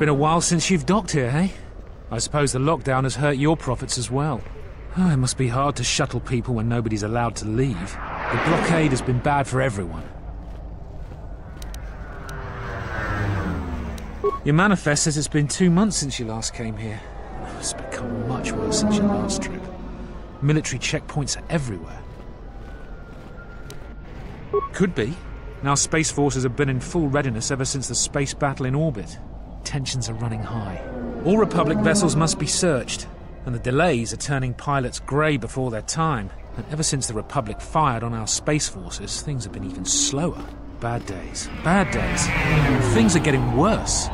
been a while since you've docked here, hey? I suppose the lockdown has hurt your profits as well. Oh, it must be hard to shuttle people when nobody's allowed to leave. The blockade has been bad for everyone. Your manifest says it's been two months since you last came here. It's become much worse since your last trip. Military checkpoints are everywhere. Could be. Now Space Forces have been in full readiness ever since the space battle in orbit. Tensions are running high. All Republic vessels must be searched, and the delays are turning pilots grey before their time. And ever since the Republic fired on our Space Forces, things have been even slower. Bad days. Bad days. Things are getting worse.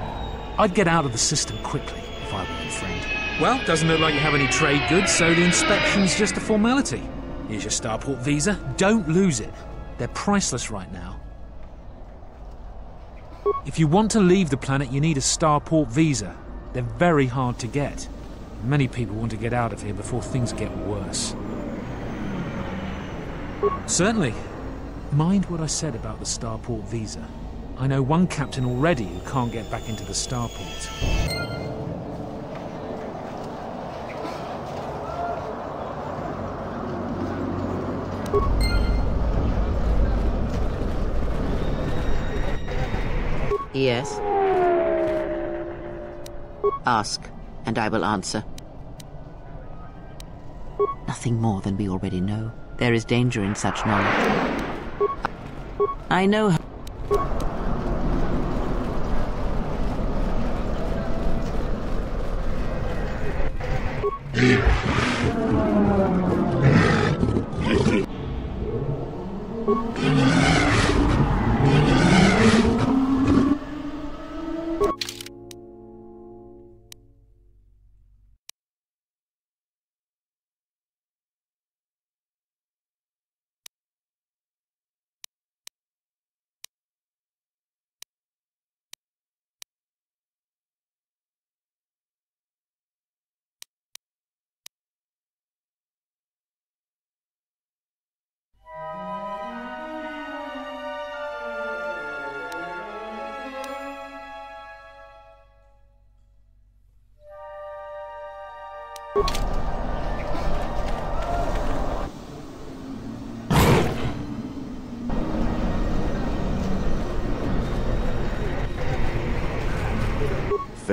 I'd get out of the system quickly if I were your friend. Well, doesn't look like you have any trade goods, so the inspection's just a formality. Here's your Starport visa. Don't lose it. They're priceless right now. If you want to leave the planet, you need a Starport visa. They're very hard to get. Many people want to get out of here before things get worse. Certainly. Mind what I said about the Starport visa. I know one captain already who can't get back into the Starport. Yes. Ask, and I will answer. Nothing more than we already know. There is danger in such knowledge. I know how.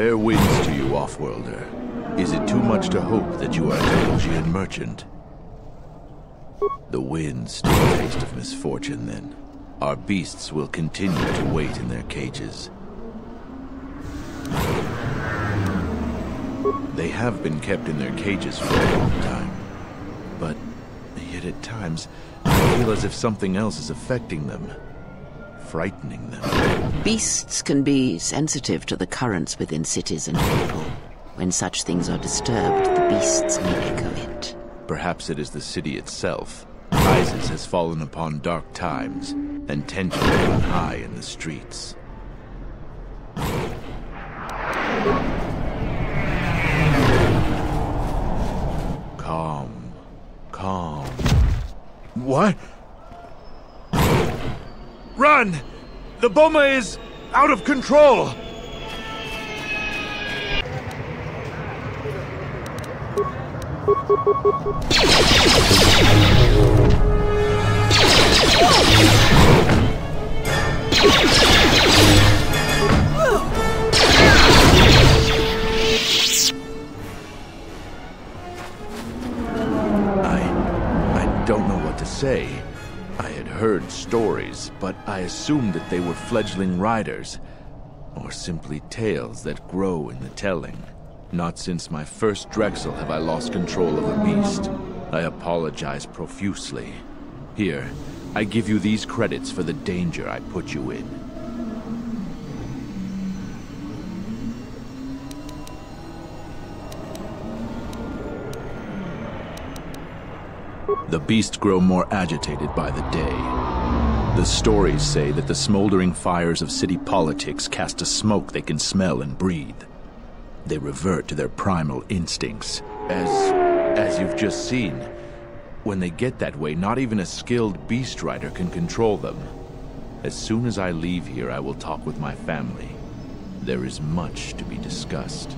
Fair winds to you, Offworlder. Is it too much to hope that you are a Telgian merchant? The winds still taste of misfortune, then. Our beasts will continue to wait in their cages. They have been kept in their cages for a long time. But yet at times, I feel as if something else is affecting them. Frightening them. Beasts can be sensitive to the currents within cities and people. When such things are disturbed, the beasts may echo it. Perhaps it is the city itself. Iziz has fallen upon dark times, and tension run high in the streets. Calm. Calm. What? The bomber is out of control! I. I don't know what to say. Heard stories, but I assumed that they were fledgling riders, or simply tales that grow in the telling. Not since my first drexl have I lost control of a beast. I apologize profusely. Here, I give you these credits for the danger I put you in. The beasts grow more agitated by the day. The stories say that the smoldering fires of city politics cast a smoke they can smell and breathe. They revert to their primal instincts, as as you've just seen. When they get that way, not even a skilled beast rider can control them. As soon as I leave here, I will talk with my family. there is much to be discussed.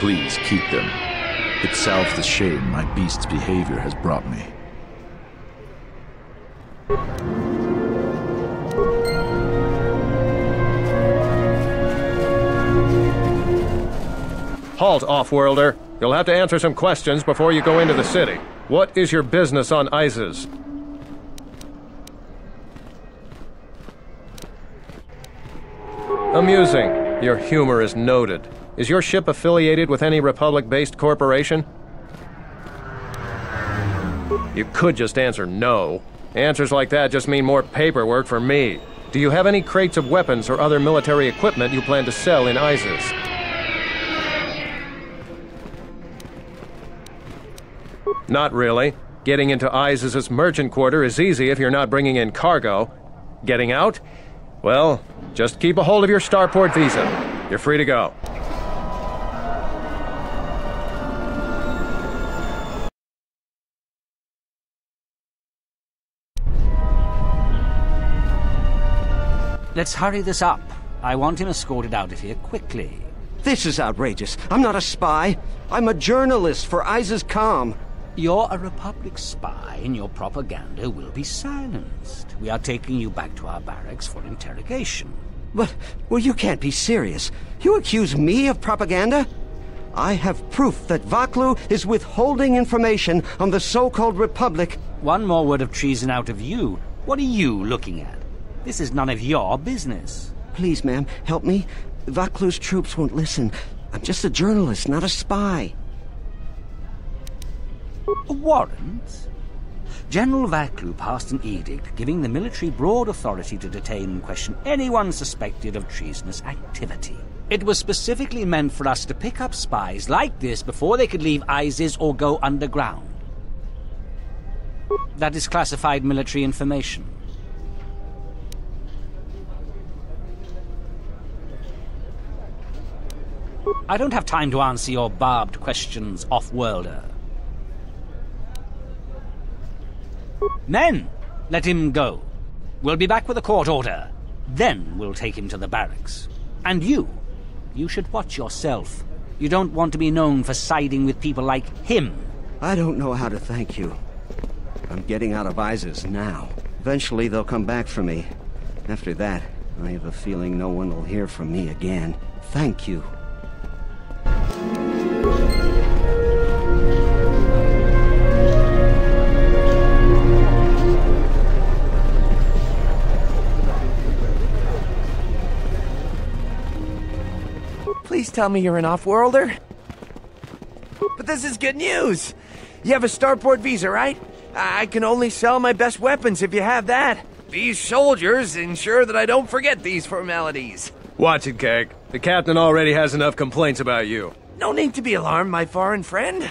Please keep them. It salves the shame my beast's behavior has brought me. Halt, Offworlder. You'll have to answer some questions before you go into the city. What is your business on Iziz? Amusing. Your humor is noted. Is your ship affiliated with any Republic-based corporation? You could just answer no. Answers like that just mean more paperwork for me. Do you have any crates of weapons or other military equipment you plan to sell in Iziz? Not really. Getting into Iziz's merchant quarter is easy if you're not bringing in cargo. Getting out? Well, just keep a hold of your starport visa. You're free to go. Let's hurry this up. I want him escorted out of here quickly. This is outrageous. I'm not a spy. I'm a journalist for Iziz Com. You're a Republic spy, and your propaganda will be silenced. We are taking you back to our barracks for interrogation. But, well, you can't be serious. You accuse me of propaganda? I have proof that Vaklu is withholding information on the so-called Republic. One more word of treason out of you. What are you looking at? This is none of your business. Please, ma'am, help me. Vaklu's troops won't listen. I'm just a journalist, not a spy. A warrant? General Vaklu passed an edict giving the military broad authority to detain and question anyone suspected of treasonous activity. It was specifically meant for us to pick up spies like this before they could leave Iziz or go underground. That is classified military information. I don't have time to answer your barbed questions, off-worlder. Men, let him go. We'll be back with a court order. Then we'll take him to the barracks. And you, you should watch yourself. You don't want to be known for siding with people like him. I don't know how to thank you. I'm getting out of Iziz now. Eventually they'll come back for me. After that, I have a feeling no one will hear from me again. Thank you. Please tell me you're an off-worlder. But this is good news. You have a starport visa, right? I can only sell my best weapons if you have that. These soldiers ensure that I don't forget these formalities. Watch it, Keg. The captain already has enough complaints about you. No need to be alarmed, my foreign friend.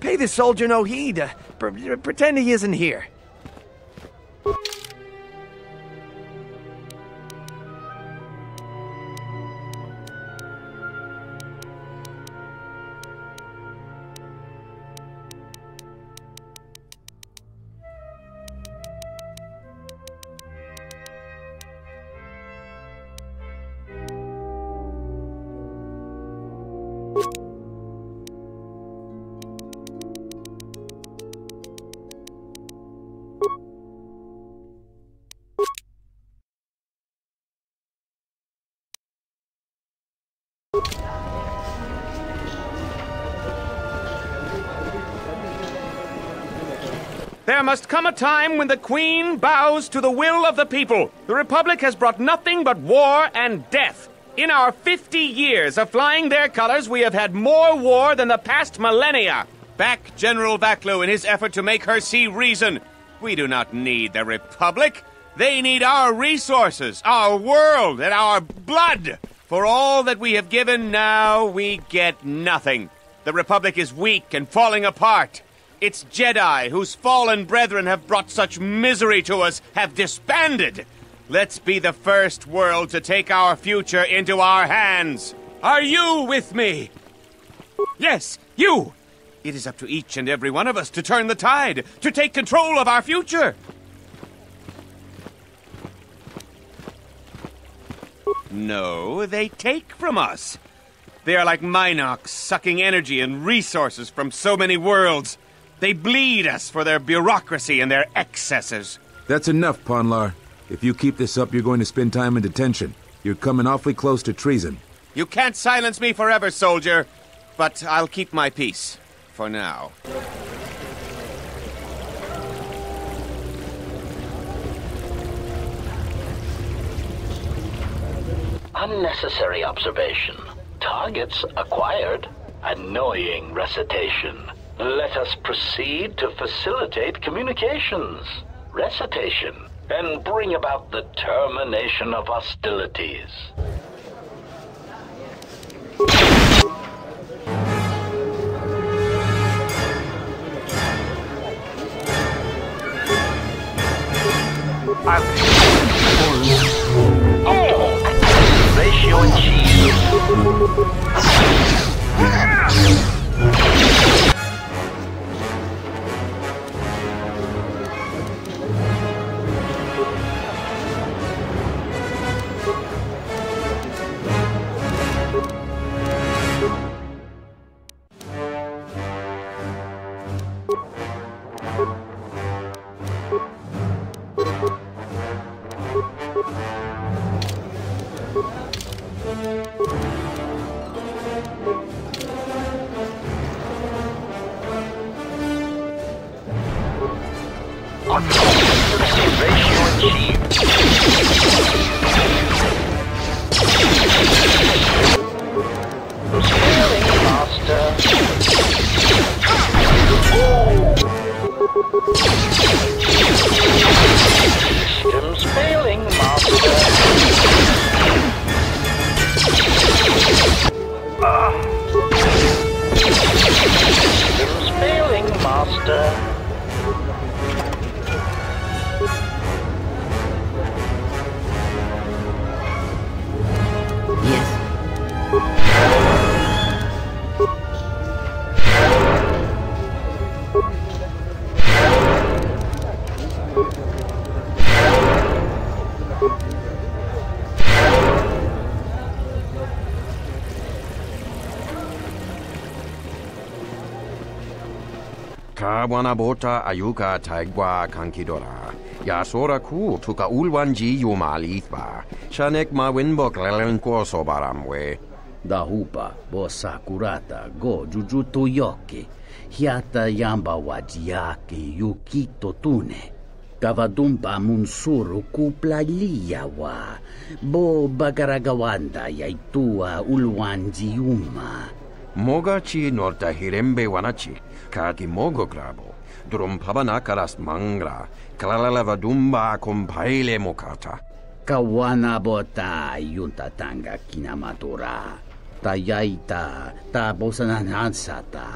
Pay the soldier no heed. Uh, pre- pretend he isn't here. There must come a time when the Queen bows to the will of the people. The Republic has brought nothing but war and death. In our 50 years of flying their colors, we have had more war than the past millennia. Back General Vaklu in his effort to make her see reason. We do not need the Republic. They need our resources, our world, and our blood. For all that we have given, now we get nothing. The Republic is weak and falling apart. Its Jedi, whose fallen brethren have brought such misery to us, have disbanded. Let's be the first world to take our future into our hands. Are you with me? Yes, you! It is up to each and every one of us to turn the tide, to take control of our future. No, they take from us. They are like mynocks, sucking energy and resources from so many worlds. They bleed us for their bureaucracy and their excesses. That's enough, Ponlar. If you keep this up, you're going to spend time in detention. You're coming awfully close to treason. You can't silence me forever, soldier. But I'll keep my peace. For now. Unnecessary observation. Targets acquired. Annoying recitation. Let us proceed to facilitate communications. Recitation. And bring about the termination of hostilities. Oh, ratio achieved. Kawanabota ayuka taigwa kankidora. Yasora ku tuka ulwanji yumalithba. Shanek ma winbok lelenko sobaramwe. Dahupa bo sakurata go jujuto yoke. Hiata yamba wajiake yukito tune. Kavadumpa munsuru kuplaliya wa. Bo bagaragawanda yaitua ulwanji yuma. Mogachi norta hirembe wanachi. Kaki mogo grabo. Drum pabanakaras mangra. Klalalevadumba compaile mokata. Kawana bota yunta tanga kinamatura. Tayaita ta bosananansata.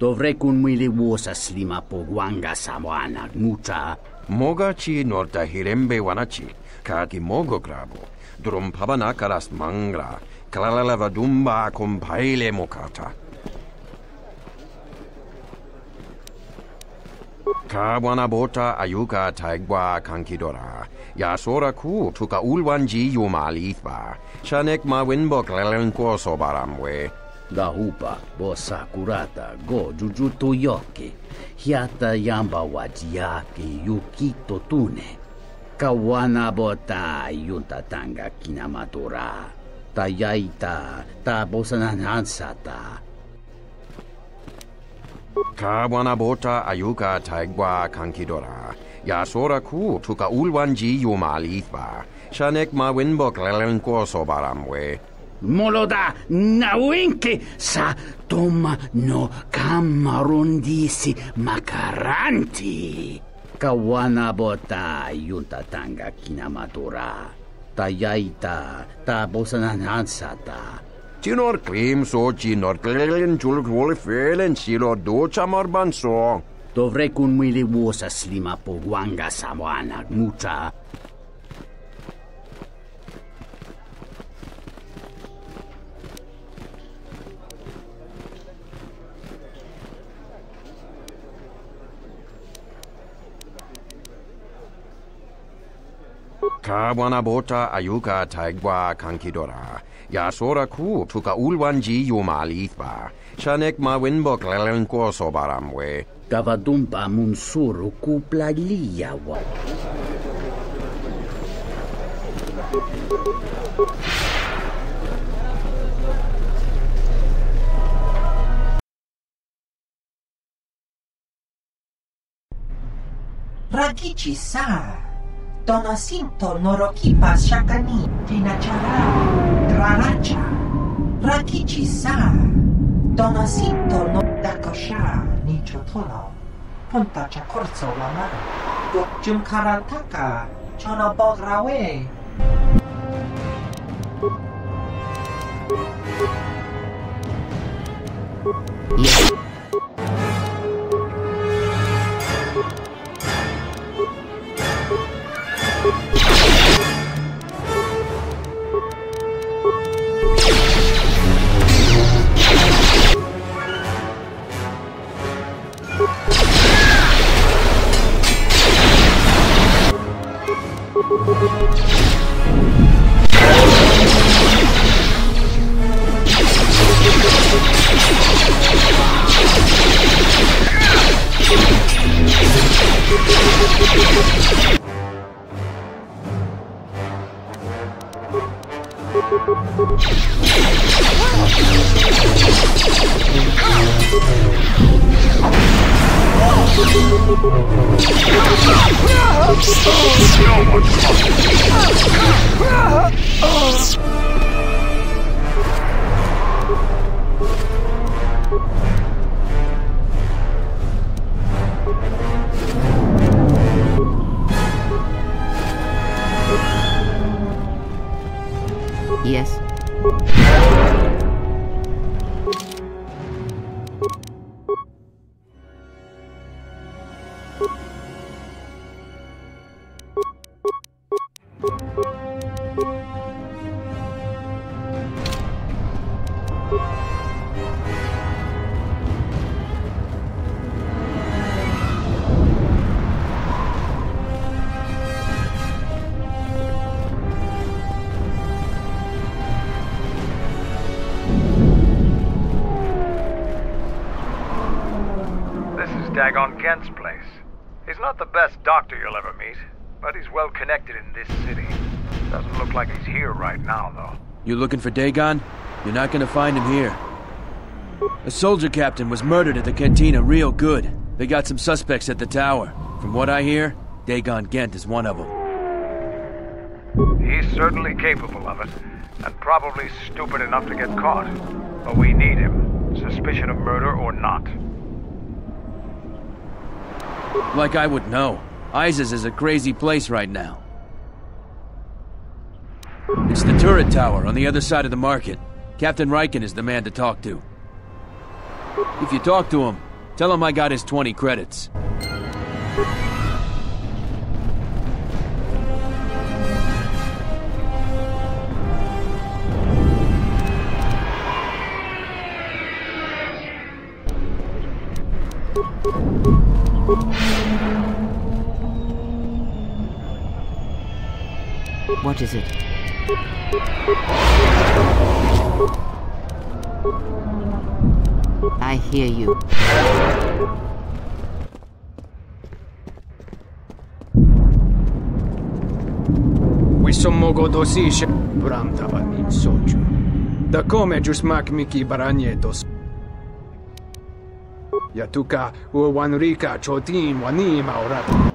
Dovrei kun mwili wosa slima po wanga sawana mucha. Mogachi norta hirembe wanachi. Kaki mogo grabo. Drum pabanakaras mangra. Klalalevadumba compaile mokata. Kawanabota ayuka taigwa kankidora. Yasora ku tuka ulwanji yumalithba. Shanek ma winbok lelenko sobaramwe. Dahupa bo sakurata go jujuto yoke. Hiata yamba wajiake yukito tune. Kawana bota yunta tanga kinamatura. Tayaita ta bosananansata. Kawanabota ayuka taigwa kankidora. Yasora ku tuka ulwanji yumalithba. Shanek ma winbok lelenko sobaramwe. Moloda nawinke sa toma no kamarundisi makaranti. Kawana bota, yunta tanga kinamatura. Ta yaita, ta bosanansata. Cinor crim so, cinor clelen chul vole felen silo docha marban so. Dovrei kun mili wosa slima po guanga samoana mucha Ka bota ayuka taigwa kankidora. Yasora ku tuka ulwanji yumalithba. Shanek ma winbok lelenko sobaramwe. Gavadumpa munsuru kuplaliya wa. Ragici Tonosinto norokipas shakani tinachara traracha rakichisa Tonosinto no dakosha nichotono punta chakorzo lamaro gokjum karantaka chono bograwe Yeah. Yes. Yes. Right now, though. You looking for Dagon? You're not gonna find him here. A soldier captain was murdered at the cantina real good. They got some suspects at the tower. From what I hear, Dagon Gent is one of them. He's certainly capable of it, and probably stupid enough to get caught. But we need him, suspicion of murder or not. Like I would know. Iziz is a crazy place right now. It's the turret tower on the other side of the market. Captain Riken is the man to talk to. If you talk to him, tell him I got his 20 credits. What is it? I hear you. Wisommogo dosisce Bramtavan in soju. Da come jusmak miki baranyetos. Yatuka uwanrika chotin wanim aurat.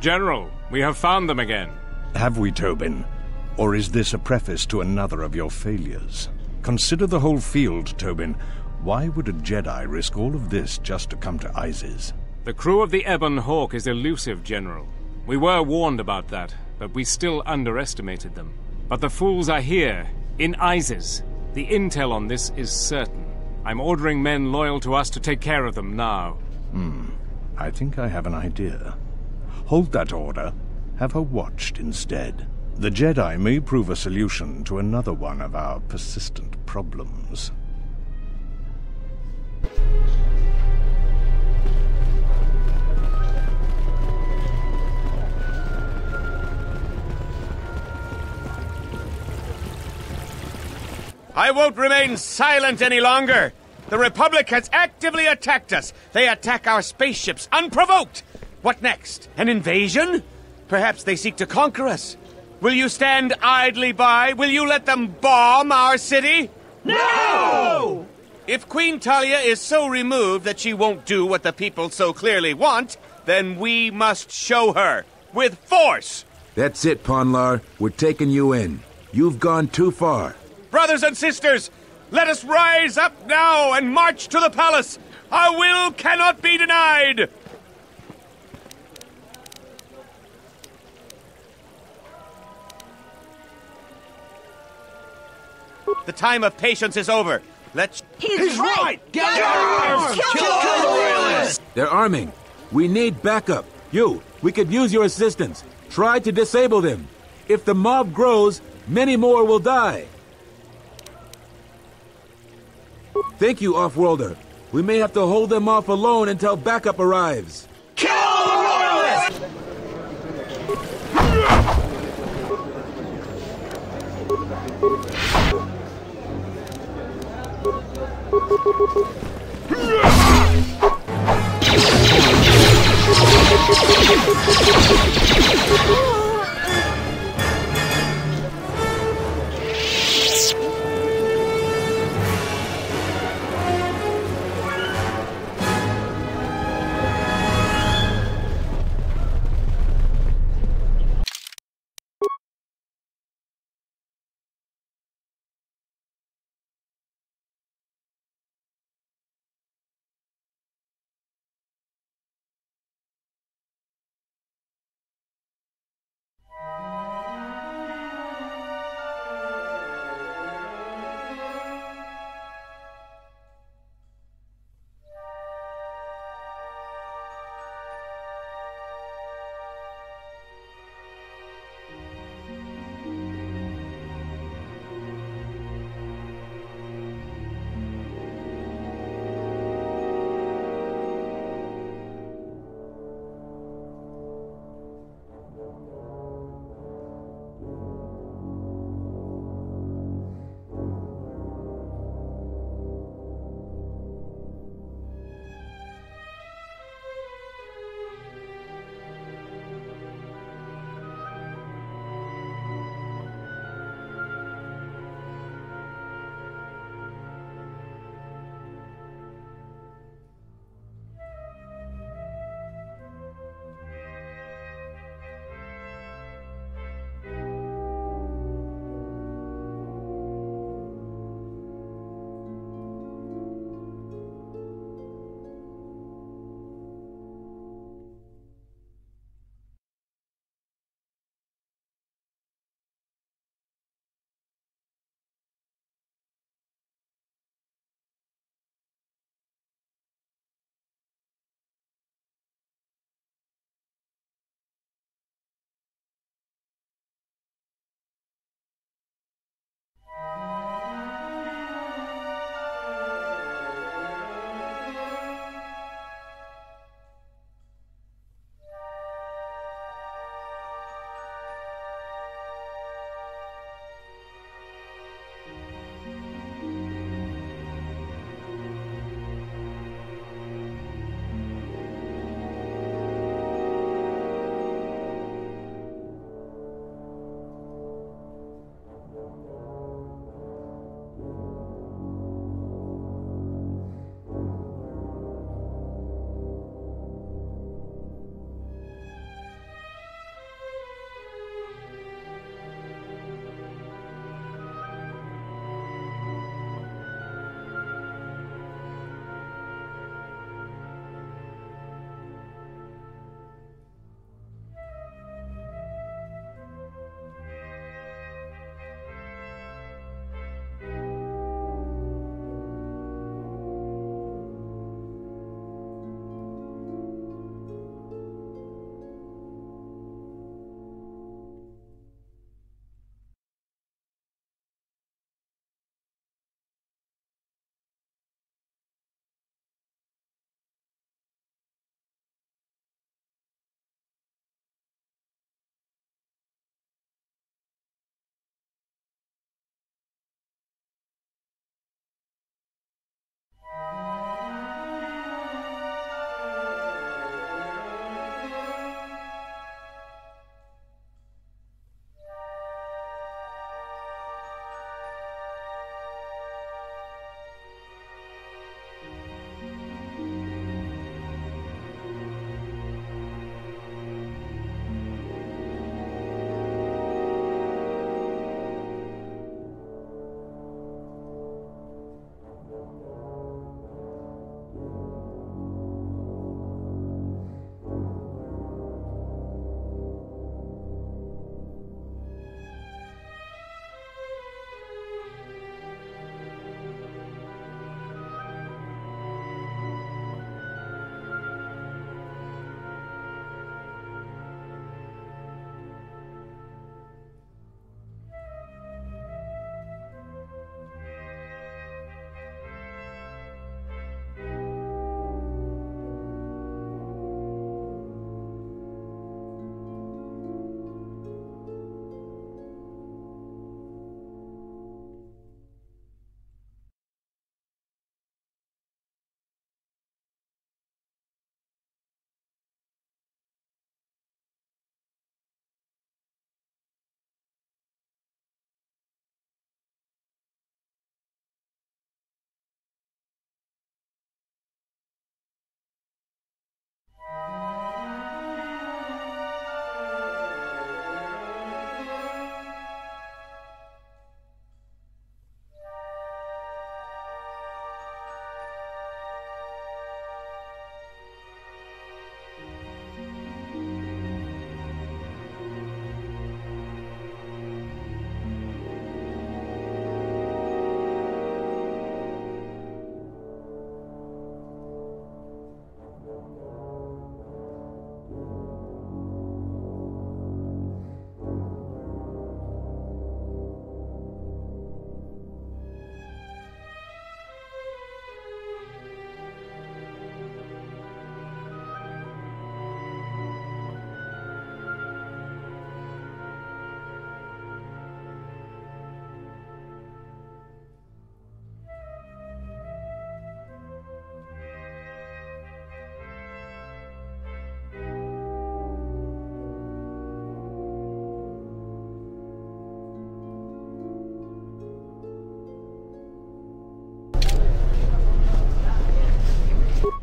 General, we have found them again. Have we, Tobin? Or is this a preface to another of your failures? Consider the whole field, Tobin. Why would a Jedi risk all of this just to come to Iziz? The crew of the Ebon Hawk is elusive, General. We were warned about that, but we still underestimated them. But the fools are here, in Iziz. The intel on this is certain. I'm ordering men loyal to us to take care of them now. Hmm. I think I have an idea. Hold that order. Have her watched instead. The Jedi may prove a solution to another one of our persistent problems. I won't remain silent any longer. The Republic has actively attacked us. They attack our spaceships unprovoked. What next? An invasion? Perhaps they seek to conquer us. Will you stand idly by? Will you let them bomb our city? No! If Queen Talia is so removed that she won't do what the people so clearly want, then we must show her with force. That's it, Ponlar. We're taking you in. You've gone too far. Brothers and sisters, let us rise up now and march to the palace. Our will cannot be denied. The time of patience is over. Let's. He's, right! Gather arms! Kill, the royalists! They're arming. We need backup. You, we could use your assistance. Try to disable them. If the mob grows, many more will die. Thank you, Offworlder. We may have to hold them off alone until backup arrives. Kill the royalists! Oh!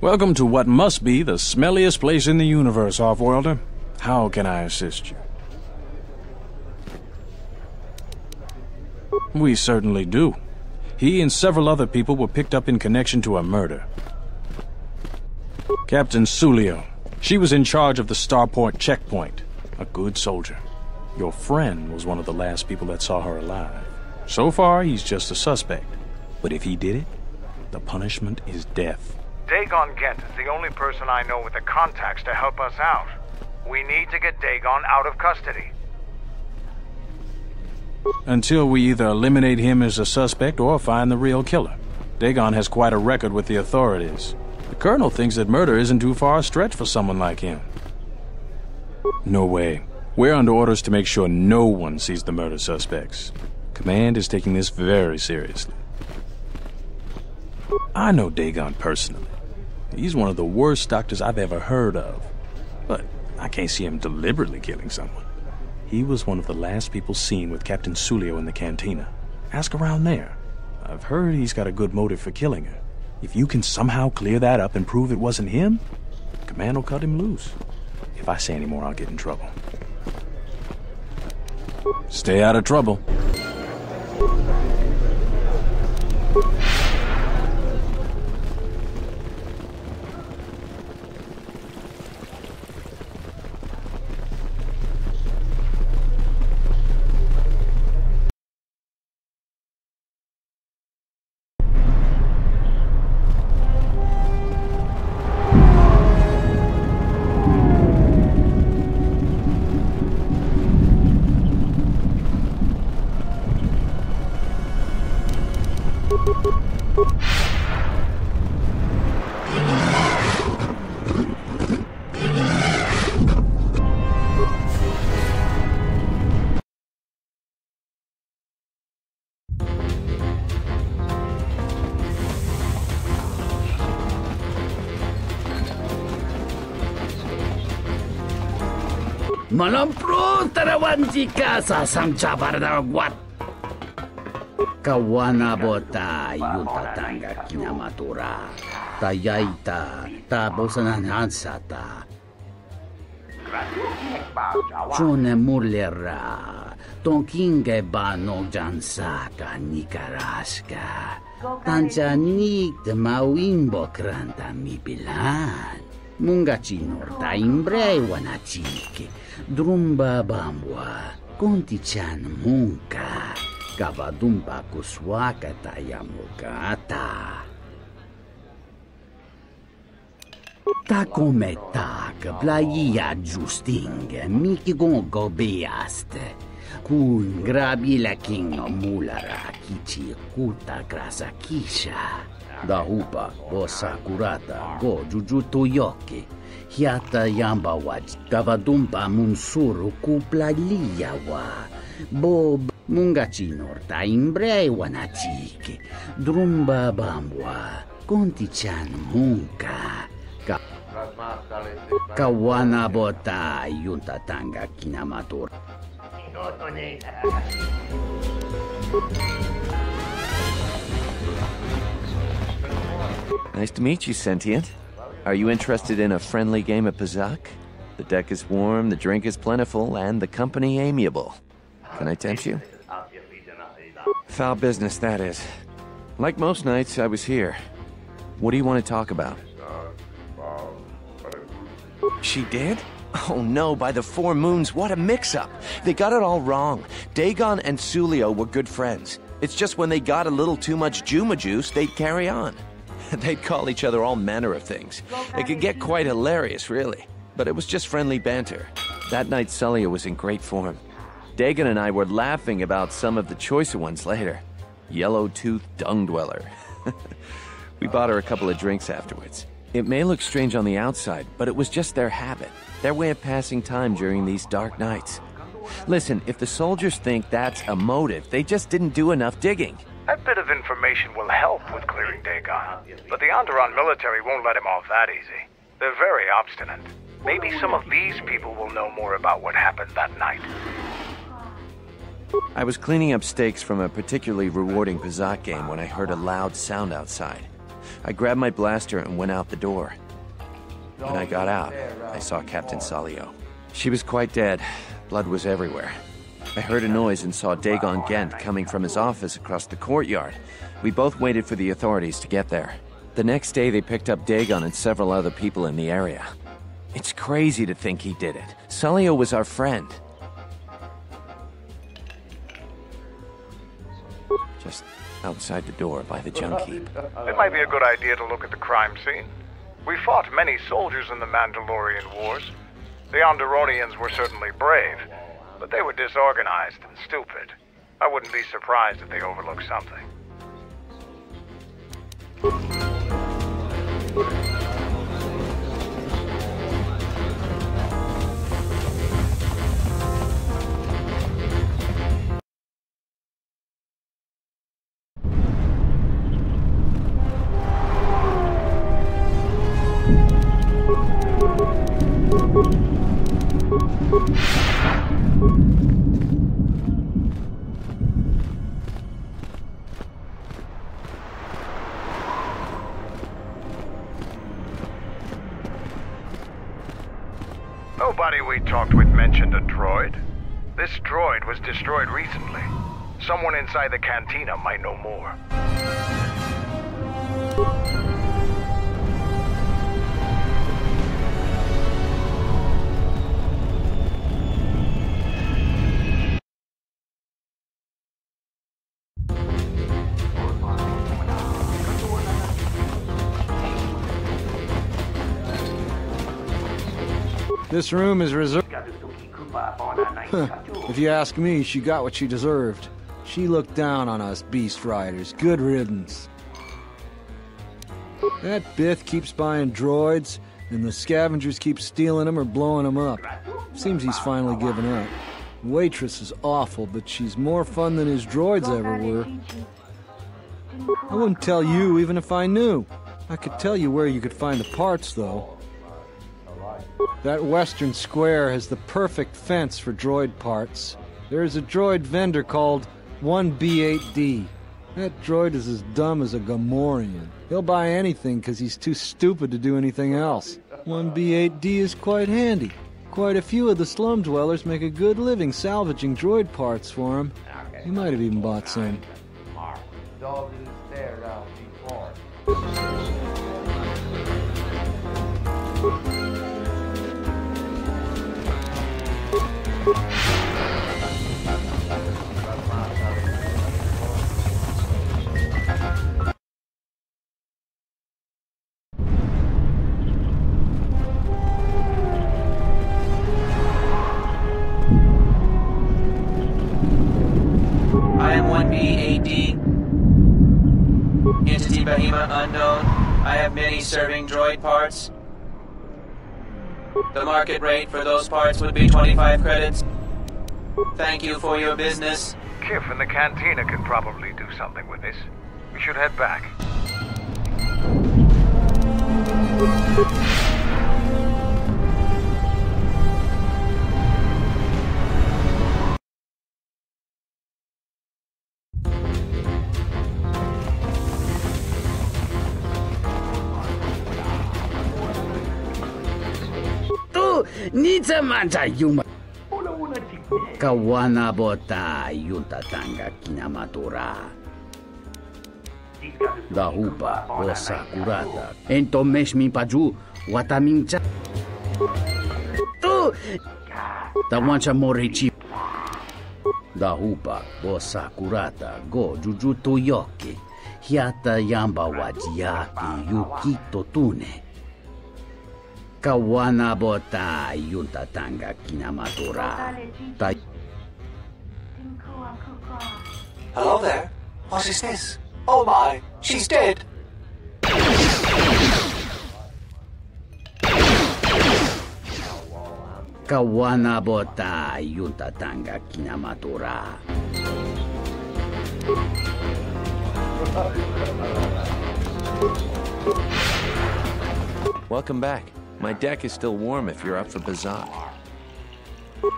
Welcome to what must be the smelliest place in the universe, Offworlder. How can I assist you? We certainly do. He and several other people were picked up in connection to a murder. Captain Sulio. She was in charge of the Starport checkpoint. A good soldier. Your friend was one of the last people that saw her alive. So far, he's just a suspect. But if he did it, the punishment is death. Dagon Ghent is the only person I know with the contacts to help us out. We need to get Dagon out of custody. Until we either eliminate him as a suspect or find the real killer. Dagon has quite a record with the authorities. The Colonel thinks that murder isn't too far a stretch for someone like him. No way. We're under orders to make sure no one sees the murder suspects. Command is taking this very seriously. I know Dagon personally. He's one of the worst doctors I've ever heard of. But I can't see him deliberately killing someone. He was one of the last people seen with Captain Sulio in the cantina. Ask around there. I've heard he's got a good motive for killing her. If you can somehow clear that up and prove it wasn't him, Command will cut him loose. If I say any more, I'll get in trouble. Stay out of trouble. Malomprutarawanjika matura Kawanabota yutatanga kinamatura. Tayaita tabosananhansata. Chone murlera. Tonkinga bano jansaka nikaraska. Tanchanik de mawin kranta mi munga Mungachinor ta imbre wanachike. Drumba Bambua, Contichan Munka, Cavadumba Ta Tayamukata. Takometak, Plaia Justing, Mikigongo Beast, Kun Grabila King Mulara Kichi Kuta grasa kisha. Da Hupa, Bossa Curata, Go Jujutu Yoki, Hiata yamba waj kavadumba munsuru liyawa. Bob Mungachinor ta imbrei wanachike. Drumba bambwa. Kontichan munka. Ka Kawana bota yunta tanga kinamator. Nice to meet you, Sentient. Are you interested in a friendly game of Pazaak? The deck is warm, the drink is plentiful, and the company amiable. Can I tempt you? Foul business, that is. Like most nights, I was here. What do you want to talk about? She did? Oh no, by the four moons, what a mix-up! They got it all wrong. Dagon and Sulio were good friends. It's just when they got a little too much Juma juice, they'd carry on. they'd call each other all manner of things. It could get quite hilarious, really. But it was just friendly banter. That night, Sulio was in great form. Dagon and I were laughing about some of the choicer ones later. Yellow-toothed dung dweller. we bought her a couple of drinks afterwards. It may look strange on the outside, but it was just their habit, their way of passing time during these dark nights. Listen, if the soldiers think that's a motive, they just didn't do enough digging. That bit of information will help with clearing Dagon, but the Onderon military won't let him off that easy. They're very obstinate. Maybe some of these people will know more about what happened that night. I was cleaning up stakes from a particularly rewarding Pazaak game when I heard a loud sound outside. I grabbed my blaster and went out the door. When I got out, I saw Captain Sulio. She was quite dead. Blood was everywhere. I heard a noise and saw Dagon Ghent coming from his office across the courtyard. We both waited for the authorities to get there. The next day, they picked up Dagon and several other people in the area. It's crazy to think he did it. Sulio was our friend. Just outside the door by the junk heap. It might be a good idea to look at the crime scene. We fought many soldiers in the Mandalorian Wars. The Onderonians were certainly brave, but they were disorganized and stupid. I wouldn't be surprised if they overlooked something. Nobody we talked with mentioned a droid. This droid was destroyed recently. Someone inside the cantina might know more. This room is reserved. if you ask me, she got what she deserved. She looked down on us beast riders. Good riddance. That Bith keeps buying droids, and the scavengers keep stealing them or blowing them up. Seems he's finally given up. Waitress is awful, but she's more fun than his droids ever were. I wouldn't tell you even if I knew. I could tell you where you could find the parts, though. That western square has the perfect fence for droid parts. There is a droid vendor called 1B8D. That droid is as dumb as a Gamorrean. He'll buy anything because he's too stupid to do anything else. 1B8D is quite handy. Quite a few of the slum dwellers make a good living salvaging droid parts for him. He might have even bought some. Entity Behemoth unknown. I have many serving droid parts. The market rate for those parts would be 25 credits. Thank you for your business. Kiph and the cantina can probably do something with this. We should head back. Tu nitsa mancha yuma. Kawana bota yunta tanga kinamatura. Dahupa osa kurata. Entomesh mi paju watamincha. Tu tawancha morichi. Dahupa osa kurata go jujuto yoke. Hiata yamba wajiaki yukito tune. Kawana bota yunta tanga kinamatura. Hello there. What is this? Oh my, she's dead. Kawana bota yunta tanga kinamatura. Welcome back. My deck is still warm if you're up for Pazaak.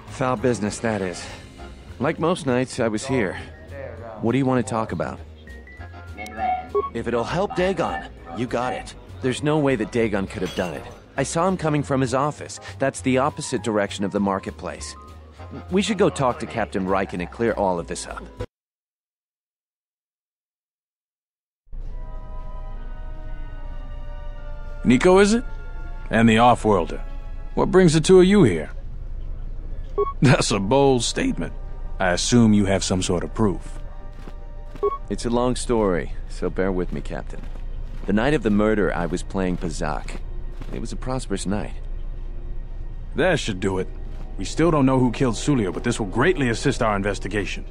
Foul business, that is. Like most nights, I was here. What do you want to talk about? If it'll help Dagon, You got it. There's no way that Dagon could have done it. I saw him coming from his office. That's the opposite direction of the marketplace. We should go talk to Captain Riiken and clear all of this up. Nikko, is it? And the Offworlder. What brings the two of you here? That's a bold statement. I assume you have some sort of proof. It's a long story, so bear with me, Captain. The night of the murder, I was playing Pazaak. It was a prosperous night. That should do it. We still don't know who killed Sulio, but this will greatly assist our investigation.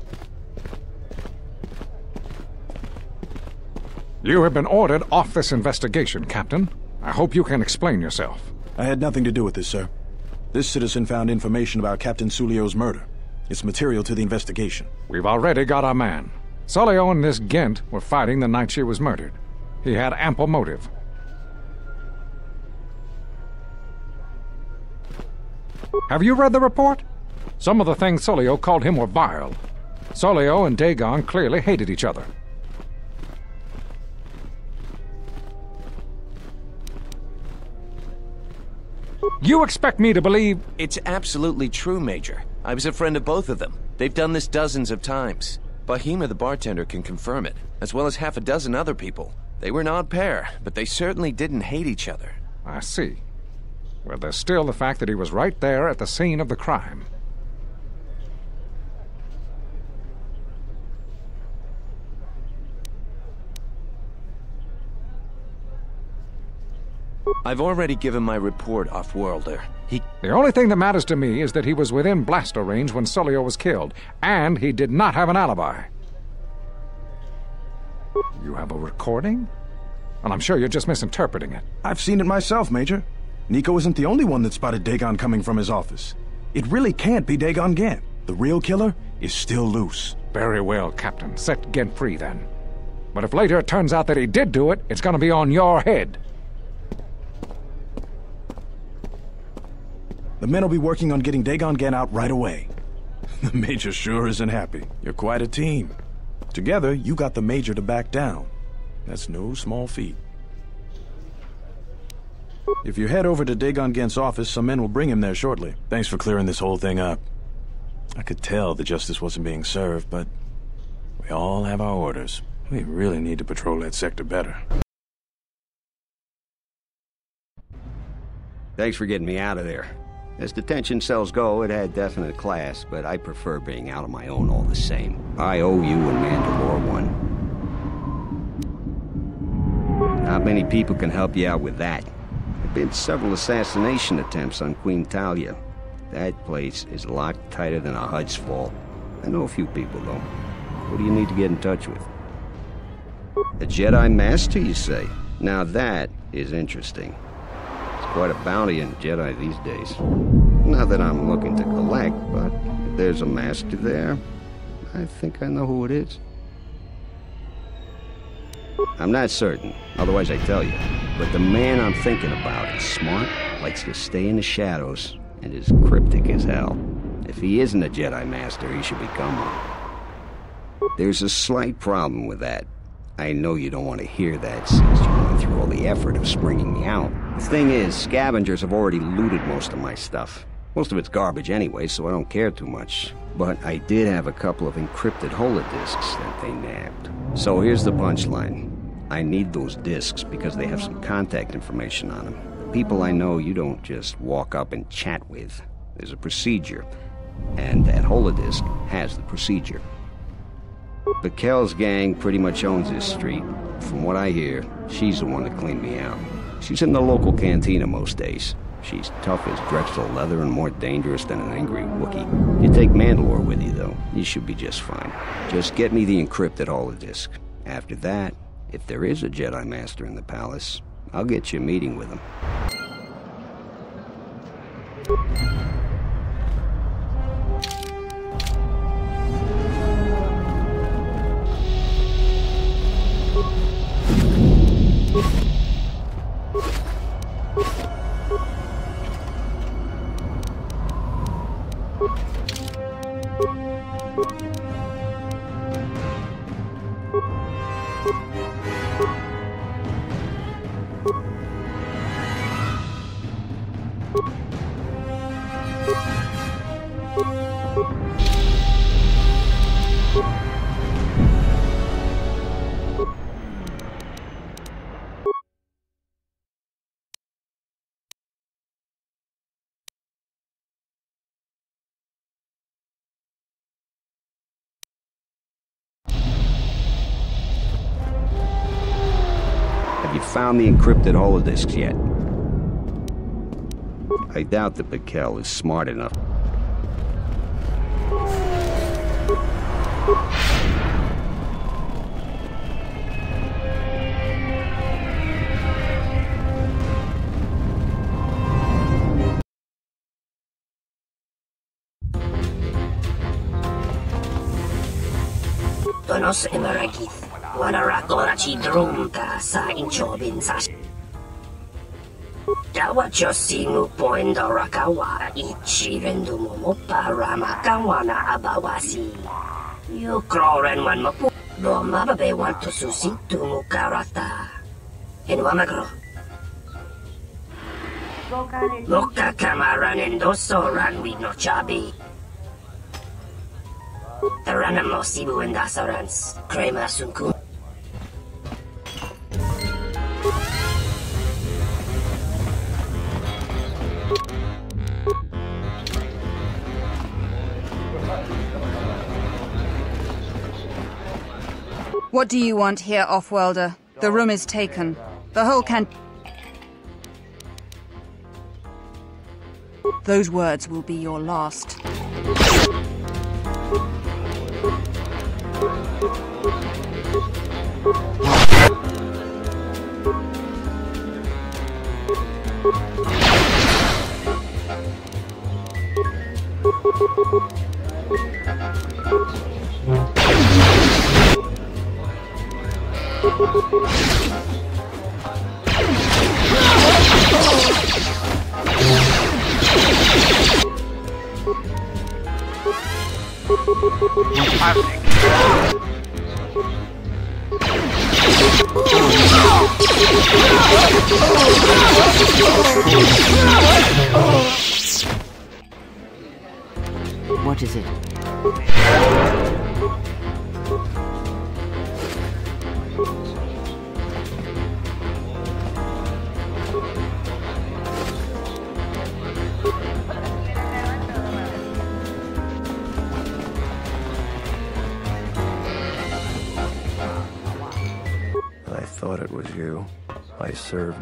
You have been ordered off this investigation, Captain. I hope you can explain yourself. I had nothing to do with this, sir. This citizen found information about Captain Sulio's murder. It's material to the investigation. We've already got our man. Sulio and this Ghent were fighting the night she was murdered. He had ample motive. Have you read the report? Some of the things Sulio called him were vile. Sulio and Dagon clearly hated each other. You expect me to believe... It's absolutely true, Major. I was a friend of both of them. They've done this dozens of times. Bahima the bartender can confirm it, as well as half a dozen other people. They were an odd pair, but they certainly didn't hate each other. I see. Well, there's still the fact that he was right there at the scene of the crime. I've already given my report, Off-Worlder. He... The only thing that matters to me is that he was within blaster range when Sulio was killed, and he did not have an alibi. You have a recording? And I'm sure you're just misinterpreting it. I've seen it myself, Major. Nikko isn't the only one that spotted Dagon coming from his office. It really can't be Dagon Ghent. The real killer is still loose. Very well, Captain. Set Ghent free, then. But if later it turns out that he did do it, it's gonna be on your head. The men will be working on getting Dagon Ghent out right away. The Major sure isn't happy. You're quite a team. Together, you got the Major to back down. That's no small feat. If you head over to Dagon Ghent's office, some men will bring him there shortly. Thanks for clearing this whole thing up. I could tell the justice wasn't being served, but we all have our orders. We really need to patrol that sector better. Thanks for getting me out of there. As detention cells go, it had definite class, but I prefer being out on my own all the same. I owe you and Mandalore one. Not many people can help you out with that. There've been several assassination attempts on Queen Talia. That place is locked tighter than a Hud's Fall. I know a few people, though. Who do you need to get in touch with? A Jedi Master, you say? Now that is interesting. Quite a bounty in Jedi these days. Not that I'm looking to collect, but if there's a master there, I think I know who it is. I'm not certain, otherwise I tell you. But the man I'm thinking about is smart, likes to stay in the shadows, and is cryptic as hell. If he isn't a Jedi Master, he should become one. There's a slight problem with that. I know you don't want to hear that since you went through all the effort of springing me out. The thing is, scavengers have already looted most of my stuff. Most of it's garbage anyway, so I don't care too much. But I did have a couple of encrypted holodisks that they nabbed. So here's the punchline. I need those disks because they have some contact information on them. The people I know you don't just walk up and chat with. There's a procedure. And that holodisk has the procedure. The Kells gang pretty much owns this street. From what I hear, she's the one that cleaned me out. She's in the local cantina most days. She's tough as drexl leather and more dangerous than an angry Wookiee. You take Mandalore with you, though. You should be just fine. Just get me the encrypted holodisk. After that, if there is a Jedi Master in the palace, I'll get you a meeting with him. Found the encrypted holodisks yet? I doubt that Bikel is smart enough. Donos emeragith, wanarakora ci drunka sa inchobin sa Dawa Josingu poendo rakawa ichi rendumu mopa rama kawana abawasi. You kroren wan mapu do mababe wan to susi susintu mukarata. En wamagro. Moka kamaran endoso ran no chabi. Tarana mosibu endasarans. Krema sunku. What do you want here, Offworlder? The room is taken. The whole can. Those words will be your last.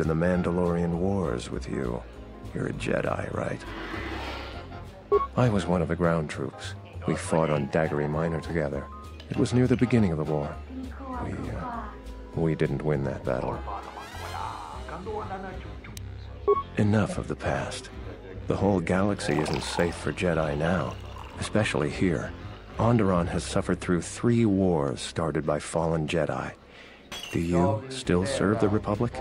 In the Mandalorian Wars with you. You're a Jedi, right? I was one of the ground troops. We fought on Daggery Minor together. It was near the beginning of the war. We, uh, we didn't win that battle. Enough of the past. The whole galaxy isn't safe for Jedi now, especially here. Onderon has suffered through three wars started by fallen Jedi. Do you still serve the Republic?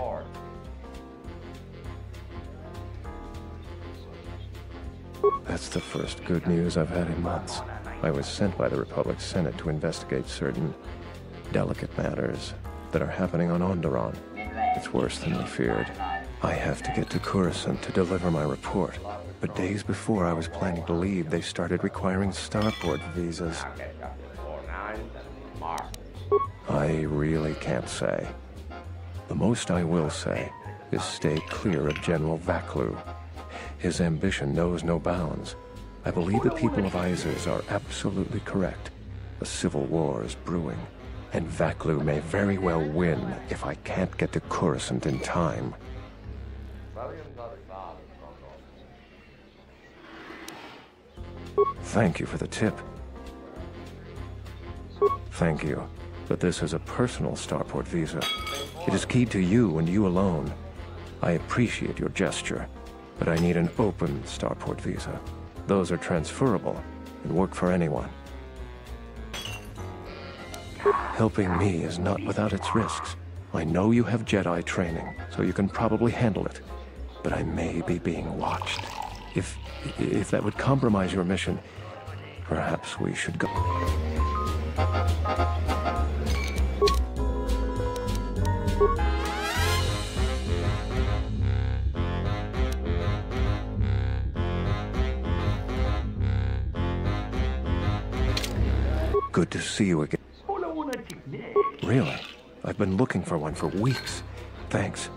That's the first good news I've had in months. I was sent by the Republic Senate to investigate certain delicate matters that are happening on Onderon. It's worse than we feared. I have to get to Coruscant to deliver my report. But days before I was planning to leave, they started requiring starport visas. I really can't say. The most I will say is stay clear of General Vaklu. His ambition knows no bounds. I believe the people of Iziz are absolutely correct. A civil war is brewing, and Vaklu may very well win if I can't get to Coruscant in time. Thank you for the tip. Thank you, but this is a personal starport visa. It is keyed to you and you alone. I appreciate your gesture, but I need an open starport visa. Those are transferable and work for anyone. Helping me is not without its risks. I know you have Jedi training, so you can probably handle it. But I may be being watched. If if that would compromise your mission, perhaps we should go. Good to see you again. Really? I've been looking for one for weeks. Thanks.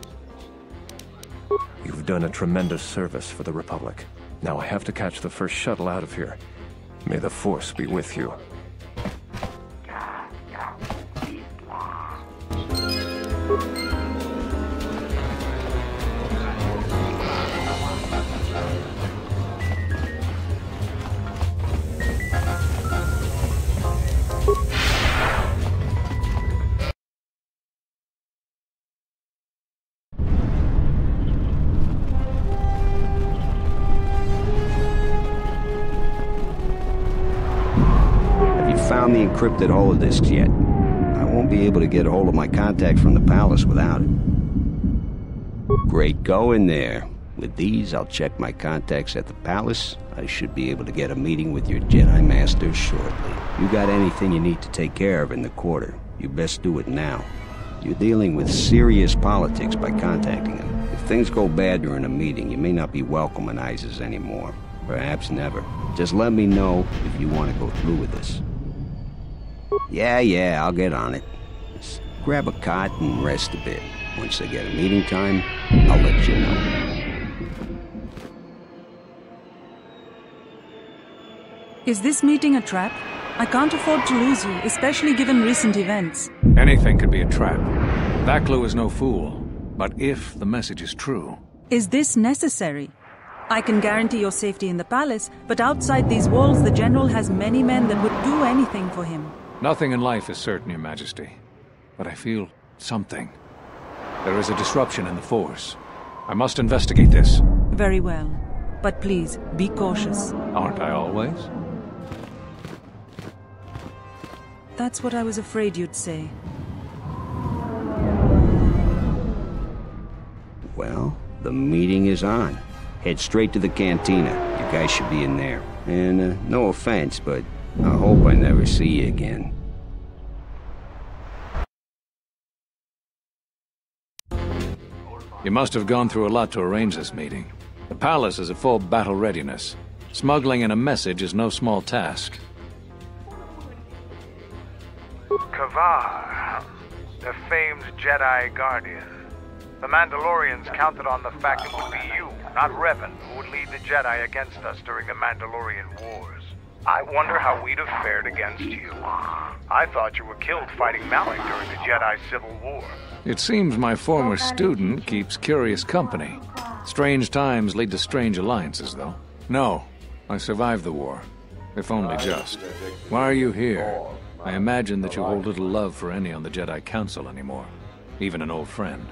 You've done a tremendous service for the Republic. Now I have to catch the first shuttle out of here. May the Force be with you. Encrypted holodisks yet? I won't be able to get a hold of my contact from the palace without it. Great going there. With these, I'll check my contacts at the palace. I should be able to get a meeting with your Jedi Master shortly. You got anything you need to take care of in the quarter, you best do it now. You're dealing with serious politics by contacting them. If things go bad during a meeting, you may not be welcome in Iziz anymore. Perhaps never. Just let me know if you want to go through with this. Yeah, yeah, I'll get on it. Just grab a cot and rest a bit. Once I get a meeting time, I'll let you know. Is this meeting a trap? I can't afford to lose you, especially given recent events. Anything could be a trap. Vaklu is no fool. But if the message is true, Is this necessary? I can guarantee your safety in the palace, but outside these walls, the general has many men that would do anything for him. Nothing in life is certain, Your Majesty. But I feel something. There is a disruption in the Force. I must investigate this. Very well. But please, be cautious. Aren't I always? That's what I was afraid you'd say. Well, the meeting is on. Head straight to the cantina. You guys should be in there. And uh, no offense, but I hope I never see you again. You must have gone through a lot to arrange this meeting. The palace is at full battle readiness. Smuggling in a message is no small task. Kavar, the famed Jedi Guardian. The Mandalorians counted on the fact it would be you, not Revan, who would lead the Jedi against us during the Mandalorian Wars. I wonder how we'd have fared against you. I thought you were killed fighting Malak during the Jedi Civil War. It seems my former student keeps curious company. Strange times lead to strange alliances, though. No, I survived the war. If only just. Why are you here? I imagine that you hold little love for any on the Jedi Council anymore. Even an old friend.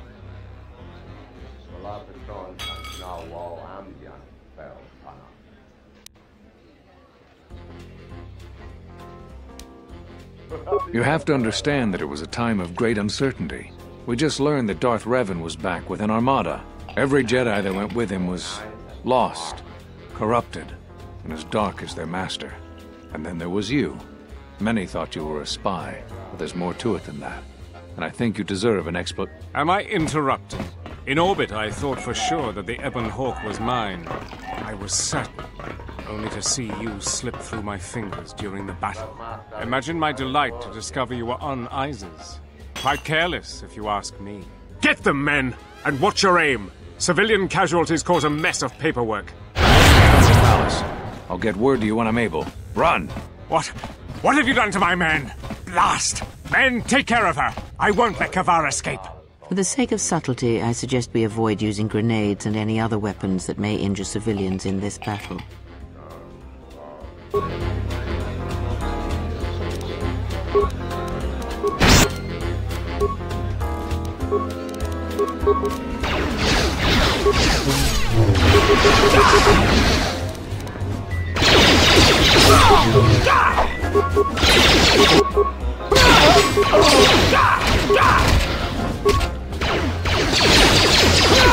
You have to understand that it was a time of great uncertainty. We just learned that Darth Revan was back with an armada. Every Jedi that went with him was lost, corrupted, and as dark as their master. And then there was you. Many thought you were a spy, but there's more to it than that. And I think you deserve an expl- Am I interrupting? In orbit, I thought for sure that the Ebon Hawk was mine. I was certain, only to see you slip through my fingers during the battle. Imagine my delight to discover you were on Iziz. Quite careless, if you ask me. Get them, men, and watch your aim. Civilian casualties cause a mess of paperwork. Palace. I'll get word to you when I'm able. Run! What? What have you done to my men? Blast! Men, take care of her. I won't let Kavar escape. For the sake of subtlety, I suggest we avoid using grenades and any other weapons that may injure civilians in this battle. Oh, God! God!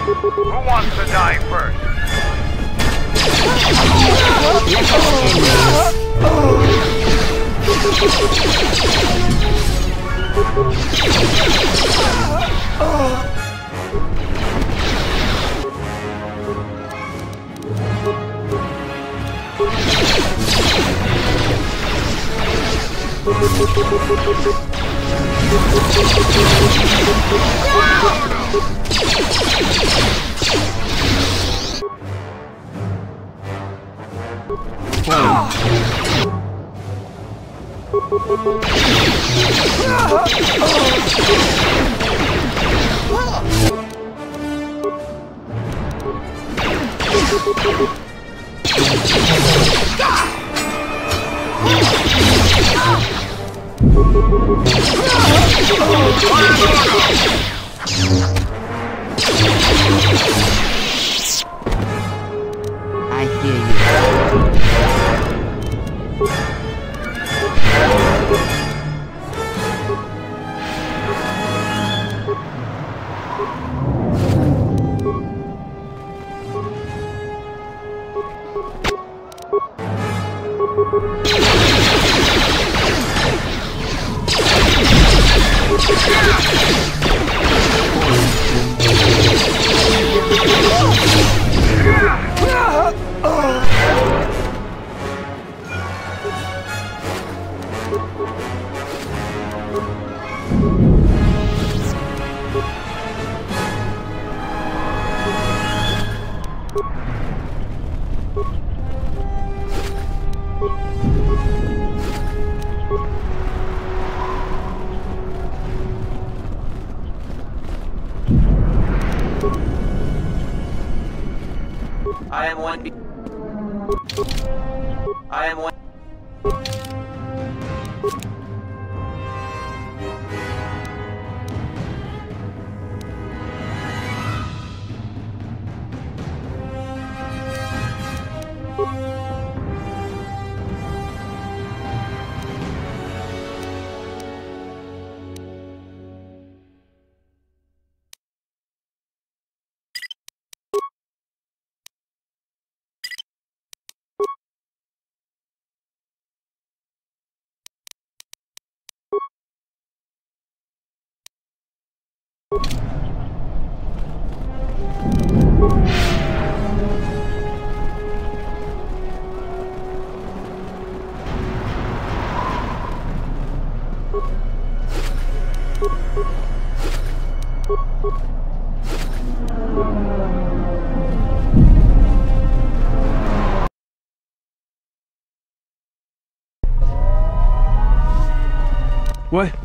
Who wants to die first? Ah! I hear you. What?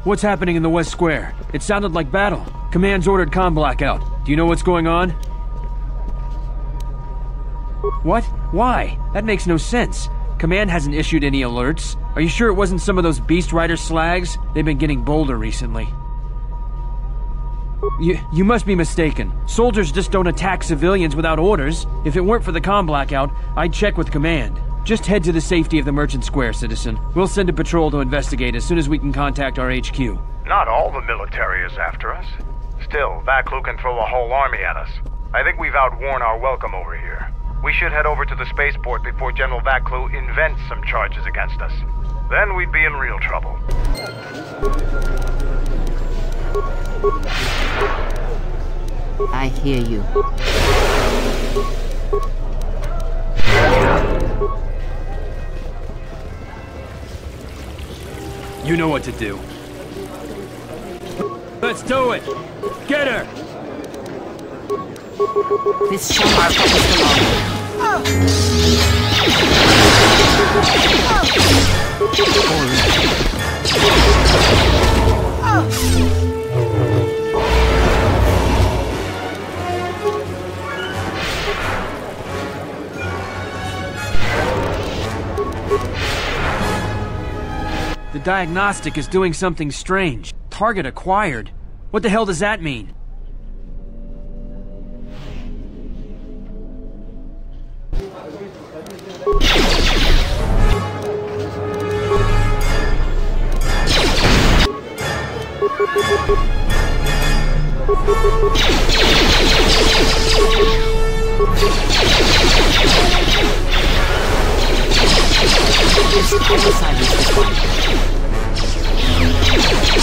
What's happening in the West Square? It sounded like battle. Command's ordered com blackout. Do you know what's going on? What? Why? That makes no sense. Command hasn't issued any alerts. Are you sure it wasn't some of those Beast Rider slags? They've been getting bolder recently. You, you must be mistaken. Soldiers just don't attack civilians without orders. If it weren't for the com blackout, I'd check with command. Just head to the safety of the Merchant Square, citizen. We'll send a patrol to investigate as soon as we can contact our HQ. Not all the military is after us. Still, Vaklu can throw a whole army at us. I think we've outworn our welcome over here. We should head over to the spaceport before General Vaklu invents some charges against us. Then we'd be in real trouble. I hear you. You know what to do. Let's do it! Get her! This shall not along. The diagnostic is doing something strange. Target acquired. What the hell does that mean?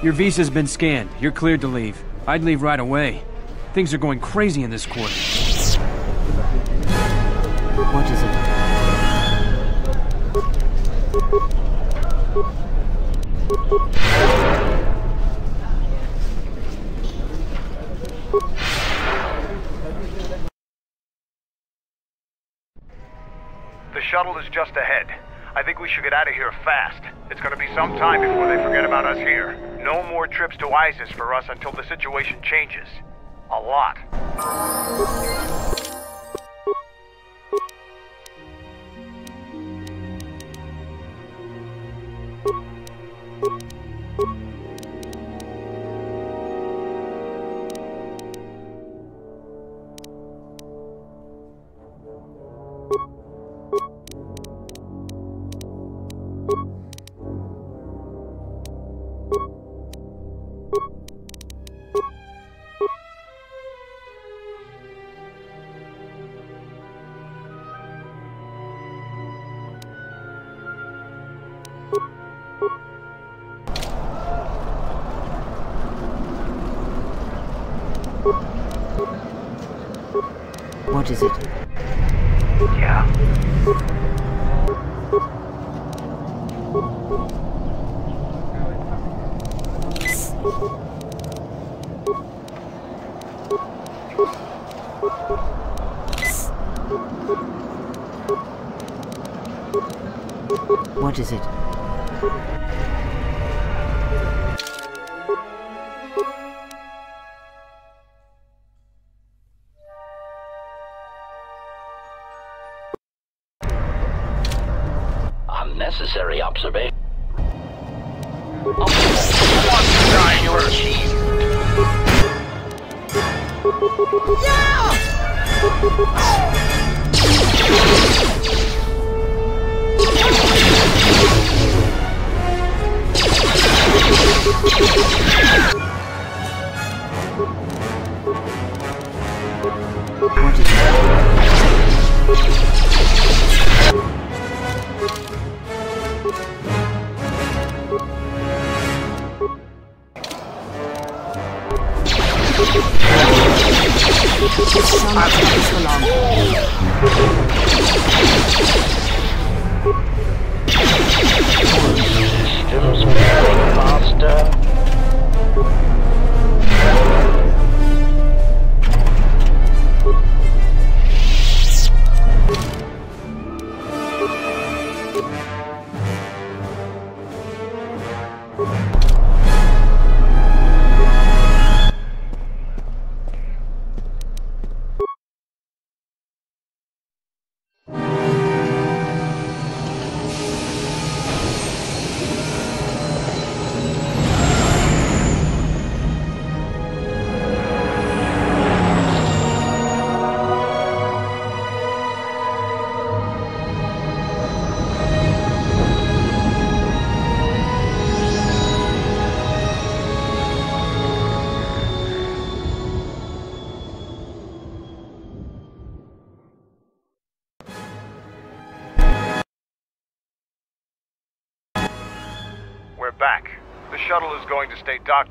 Your visa's been scanned. You're cleared to leave. I'd leave right away. Things are going crazy in this court. What is it? The shuttle is just ahead. I think we should get out of here fast. It's gonna be some time before they forget about us here. No more trips to Iziz for us until the situation changes. A lot. Unnecessary observation. What Shut up,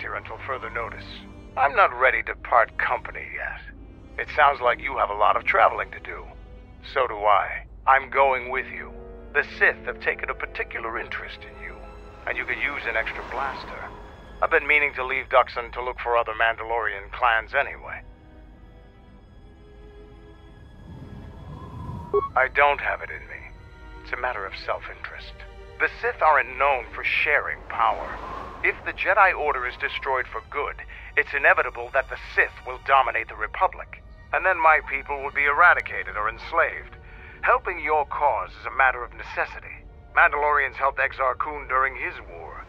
here until further notice. I'm not ready to part company yet. It sounds like you have a lot of traveling to do. So do I. I'm going with you. The Sith have taken a particular interest in you, and you could use an extra blaster. I've been meaning to leave Dxun to look for other Mandalorian clans anyway. I don't have it in me. It's a matter of self-interest. The Sith aren't known for sharing power. If the Jedi Order is destroyed for good, it's inevitable that the Sith will dominate the Republic. And then my people will be eradicated or enslaved. Helping your cause is a matter of necessity. Mandalorians helped Exar Kun during his war.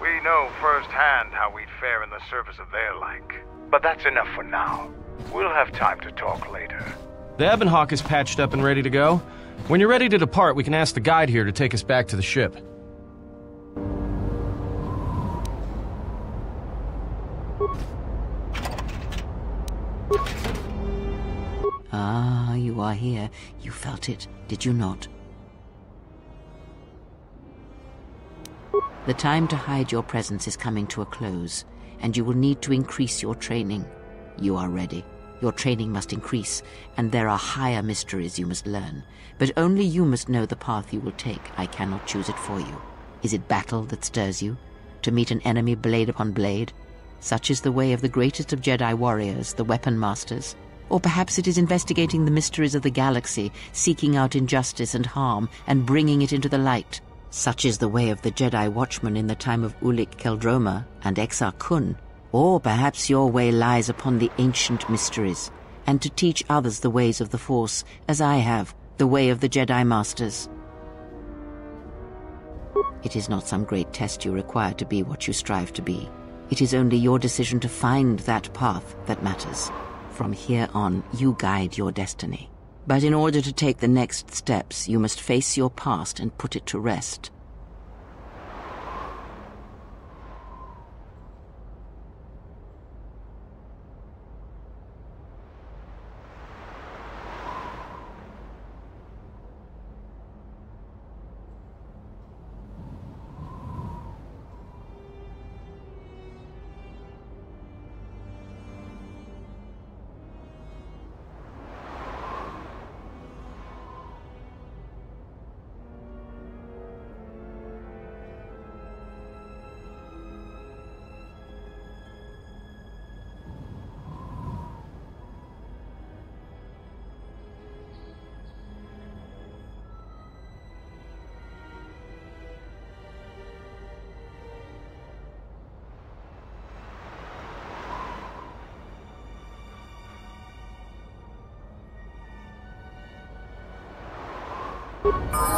We know firsthand how we'd fare in the service of their like. But that's enough for now. We'll have time to talk later. The Ebon Hawk is patched up and ready to go. When you're ready to depart, we can ask the guide here to take us back to the ship. Ah, you are here. You felt it, did you not? The time to hide your presence is coming to a close, and you will need to increase your training. You are ready. Your training must increase, and there are higher mysteries you must learn. But only you must know the path you will take. I cannot choose it for you. Is it battle that stirs you? To meet an enemy blade upon blade? Such is the way of the greatest of Jedi warriors, the weapon masters. Or perhaps it is investigating the mysteries of the galaxy, seeking out injustice and harm, and bringing it into the light. Such is the way of the Jedi Watchman in the time of Ulic Qel-Droma and Exar Kun. Or perhaps your way lies upon the ancient mysteries, and to teach others the ways of the Force, as I have, the way of the Jedi Masters. It is not some great test you require to be what you strive to be. It is only your decision to find that path that matters. From here on, you guide your destiny. But in order to take the next steps, you must face your past and put it to rest. Oh.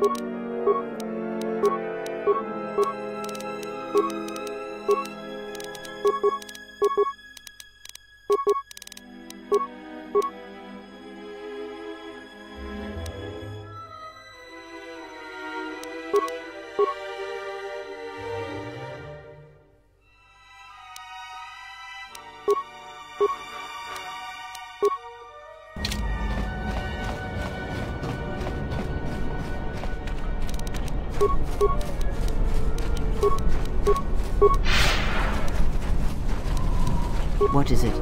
What is it?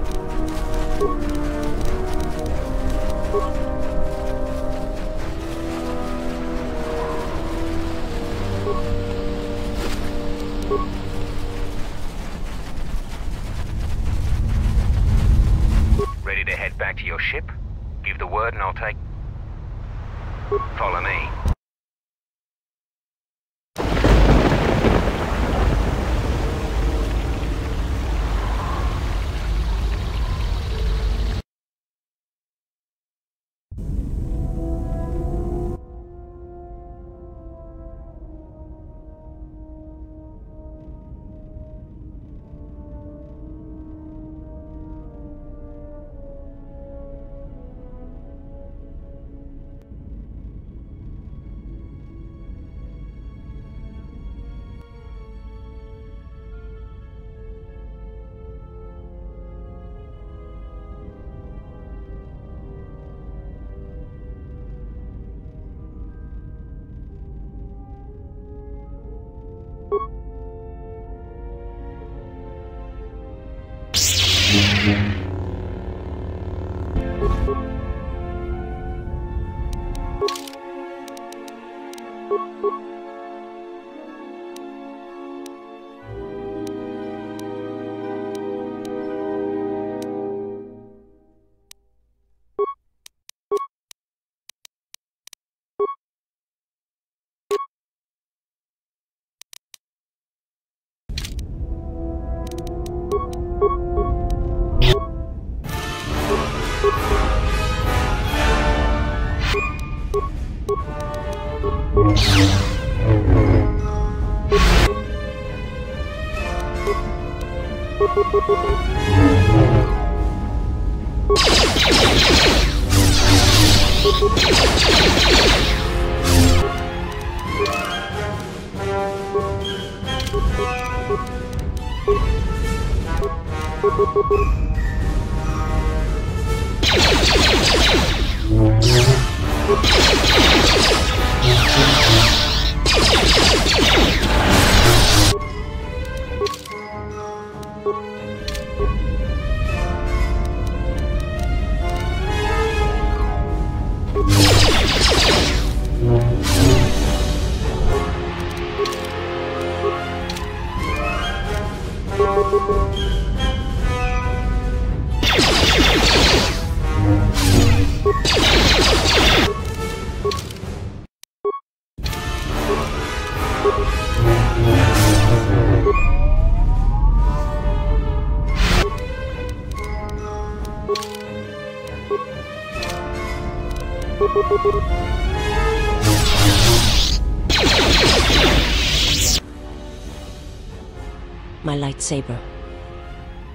My lightsaber.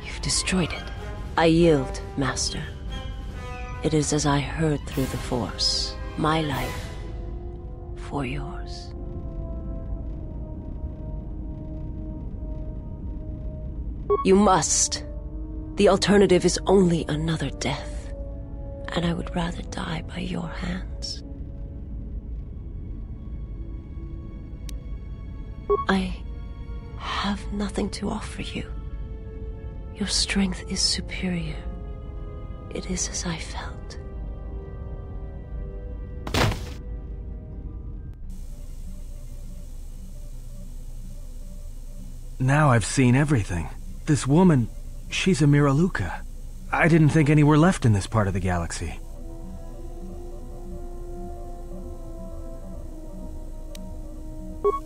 You've destroyed it. I yield, Master. It is as I heard through the Force. My life for yours. You must. The alternative is only another death. And I would rather die by your hands. I have nothing to offer you. Your strength is superior. It is as I felt. Now I've seen everything. This woman, she's a Miraluka. I didn't think any were left in this part of the galaxy.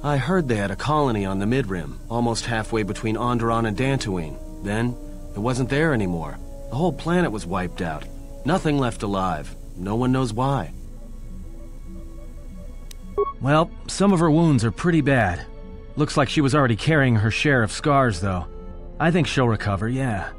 I heard they had a colony on the Midrim, almost halfway between Onderon and Dantooine. Then, it wasn't there anymore. The whole planet was wiped out. Nothing left alive. No one knows why. Well, some of her wounds are pretty bad. Looks like she was already carrying her share of scars, though. I think she'll recover, yeah.